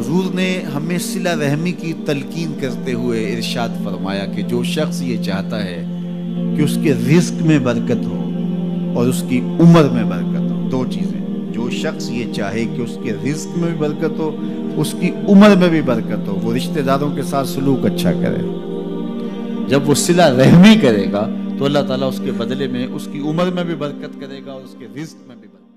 हुजूर ने हमें सिला रहमी की तलकीन करते हुए इरशाद फरमाया कि जो शख्स ये चाहता है कि उसके रिस्क में बरकत हो और उसकी उम्र में बरकत हो, दो चीज़ें। जो शख्स ये चाहे कि उसके रिस्क में भी बरकत हो, उसकी उम्र में भी बरकत हो, वो रिश्तेदारों के साथ सलूक अच्छा करे। जब वो सिला रहमी करेगा तो अल्लाह ताला उसके बदले में उसकी उम्र में भी बरकत करेगा और उसके रिस्क में भी बरकत।